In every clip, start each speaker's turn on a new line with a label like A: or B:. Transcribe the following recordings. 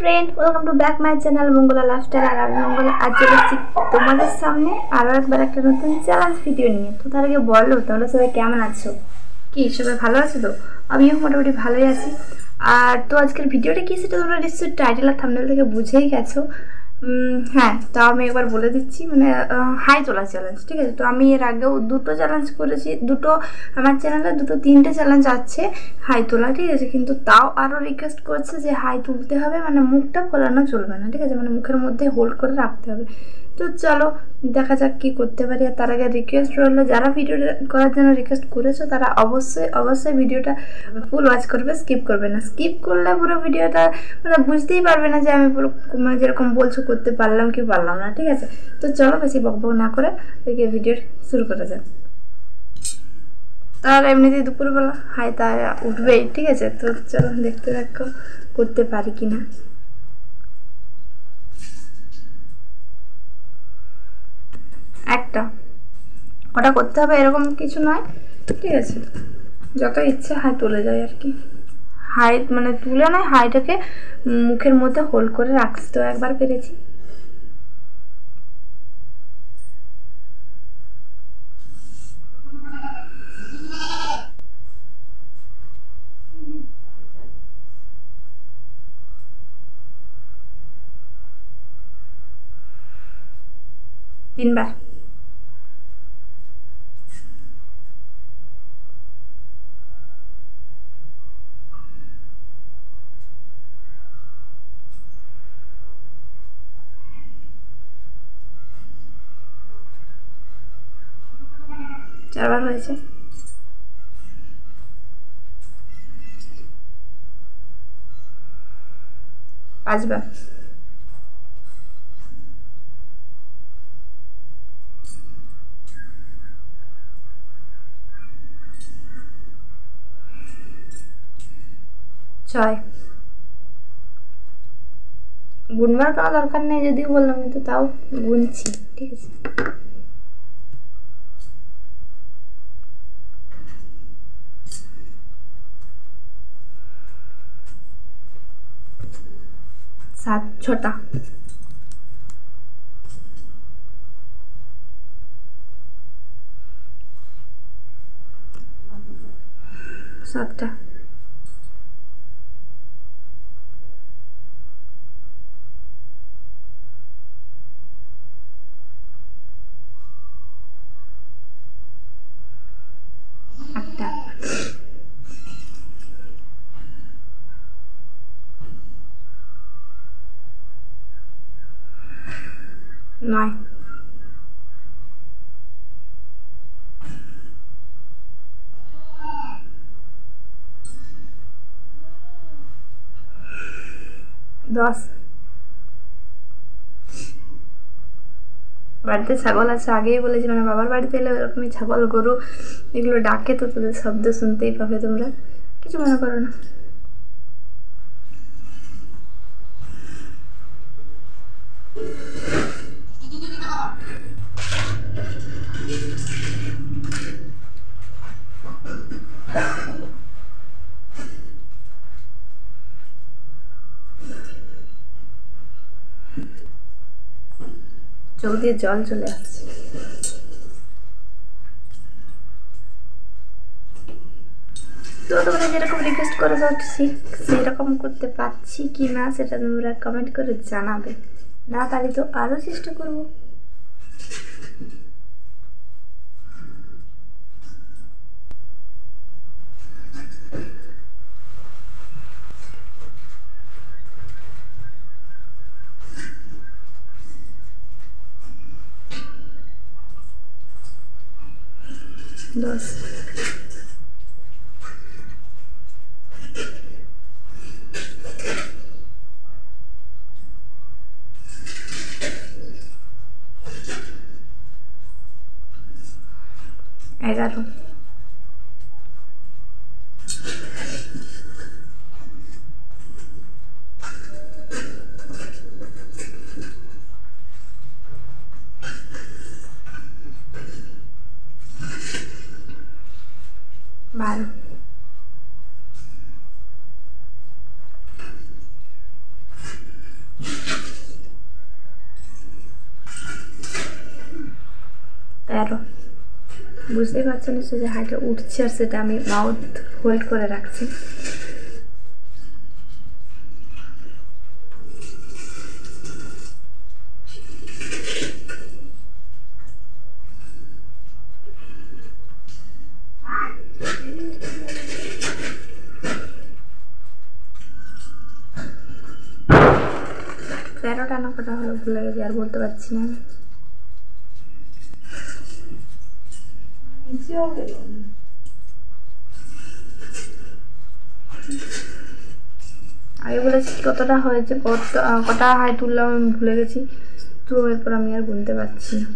A: Friend welcome to back my channel Mangala lifestyle আর আমি মঙ্গলা আজ চলে এসেছি তোমাদের সামনে আরও একবার একটা নতুন চ্যালেঞ্জ ভিডিও নিয়ে। তো তার আগে বলো, তোমরা সবাই কেমন আছো? কি, সবাই ভালো আছো তো? আমিও মোটামুটি ভালোই আছি। আর তো আজকের ভিডিওটা কী সেটা তোমরা নিশ্চয়ই টাইটেল আর থামনেল থেকে বুঝেই গেছো। হ্যাঁ তাও আমি একবার বলে দিচ্ছি মানে হাই তোলা চ্যালেঞ্জ ঠিক আছে? তো আমি এর আগেও দুটো চ্যালেঞ্জ করেছি, দুটো, আমার চ্যানেলে দুটো, তিনটে চ্যালেঞ্জ আছে হাই তোলা, ঠিক আছে? কিন্তু তাও আরও রিকোয়েস্ট করছে যে হাই তুলতে হবে মানে মুখটা ফোলানো চলবে না, ঠিক আছে? মানে মুখের মধ্যে হোল্ড করে রাখতে হবে। তো চলো, দেখা যাক কী করতে পারি। আর তার আগে রিকোয়েস্ট রইল, যারা ভিডিওটা করার জন্য রিকোয়েস্ট করেছ, তারা অবশ্যই অবশ্যই ভিডিওটা ফুল ওয়াচ করবে স্কিপ করবে না। স্কিপ করলে পুরো ভিডিওটা মানে বুঝতেই পারবে না যে আমি পুরো মানে যেরকম বলছো করতে পারলাম কি পারলাম না, ঠিক আছে? তো চলো বেশি বকবক না করে ভিডিও শুরু করা যাক। তার এমনিতেই দুপুরবেলা হাই তা উঠবেই, ঠিক আছে? তো চলো দেখতে দেখো করতে পারি কি না একটা। ওটা করতে হবে, এরকম কিছু নয়। ঠিক আছে। যত ইচ্ছে হাই তুলে যায় আর কি। হাই মানে তুলে নয় হাইটাকে মুখের মধ্যে হোল্ড করে রাখছি তো একবার পেরেছি। তিনবার। চারবার হয়েছে। পাঁচবার ছয়। গুনবার কোনো দরকার নেই যদিও বললাম, কিন্তু তাও গুনছি, ঠিক আছে। छोटा। सातटा। দশ। বাড়িতে ছাগল আছে, আগেই বলেছি মানে বাবার বাড়িতে এলে ওরকমই ছাগল, গরু, এগুলো ডাকে তো তোদের শব্দ শুনতেই পাবে তোমরা। কিছু মনে করো না। চোখ দিয়ে জল চলে আসছে। তো তোমরা যেরকম রিকোয়েস্ট করে যাচ্ছি সেরকম করতে পারছি কি না, সেটা তোমরা কমেন্ট করে জানাবে। না পারি তো আরও চেষ্টা করব। pessoas. É, Aí, garoto. তেরো বুঝতেই পারছ নিশ্চয় যে হাইটে উঠছে আর সেটা আমি মাউথ হোল্ড করে রাখছি। তেরোটা না কটা হলো ভুলে গেছি, আর বলতে পারছি না আগে বলেছি কতটা হয়েছে? কত কটা হাই তুললাম আমি ভুলে গেছি। তো এরপর আমি আর গুনতে পারছি না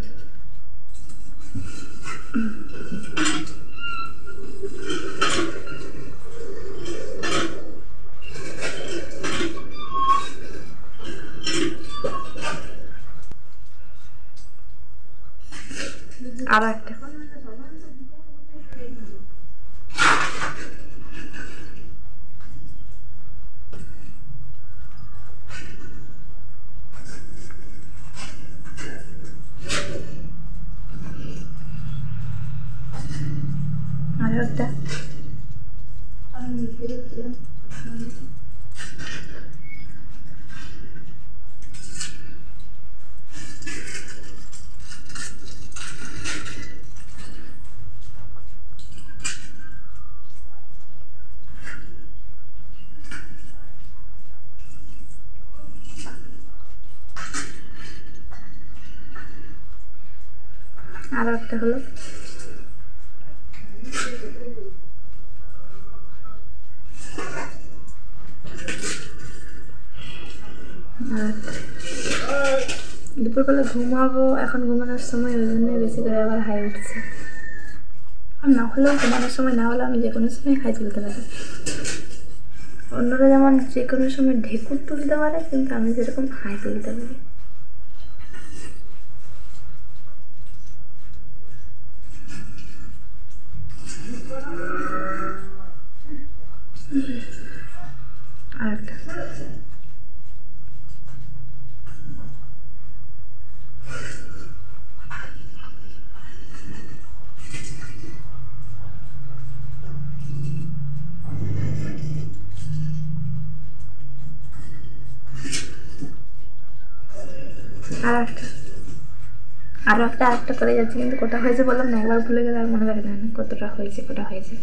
A: আর একটা আর একটা আরও একটা হলো। দুপুরবেলা ঘুমাবো, এখন ঘুমানোর সময়, ওই জন্য বেশি করে আবার হাই উঠছে। আর না হলেও ঘুমানোর সময়, না হলেও আমি যে কোনো সময় হাই তুলতে পারি। অন্যরা যেমন যে কোনো সময় ঢেকুর তুলতে পারে, কিন্তু আমি যেরকম হাই তুলতে পারি। আর একটা। আর একটা আরও একটা আরেকটা করে যাচ্ছে, কিন্তু কোটা হয়েছে বললাম না, একবার ভুলে গেলে আর মনে থাকে না কতটা হয়েছে, কোটা হয়েছে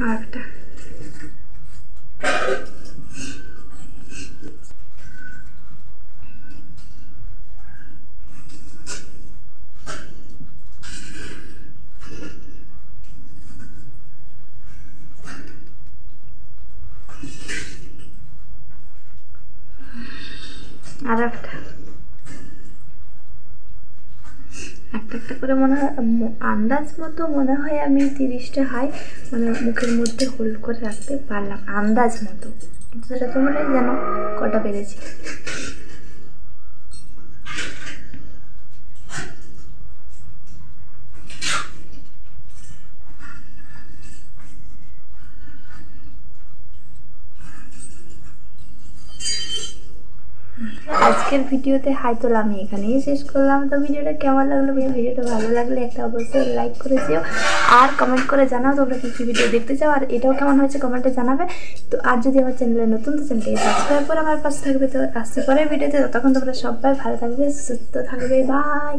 A: আর একটা আর একটা একটা একটা করে মনে হয় আন্দাজ মতো মনে হয় আমি তিরিশটা হাই মানে মুখের মধ্যে হোল্ড করে রাখতে পারলাম, আন্দাজ মতো। কিন্তু সেটা হয় যেন কটা পেরেছি আজকের ভিডিওতে হাই তোলা, আমি এখানেই শেষ করলাম। তো ভিডিওটা কেমন লাগল? ভিডিওটা ভালো লাগলে একটা অবশ্যই লাইক করে দিও। আর কমেন্ট করে জানাও তোমরা কী কী ভিডিও দেখতে চাও, আর এটাও কেমন হয়েছে কমেন্টে জানাবে। তো আর যদি আমার চ্যানেলে নতুন, তো চ্যানেলটাকে সাবস্ক্রাইব করে আমার পাশে থাকবে। তো আসতে পরে ভিডিওতে ততক্ষণ তোমরা সবাই ভালো থাকবে, সুস্থ থাকবে। বাই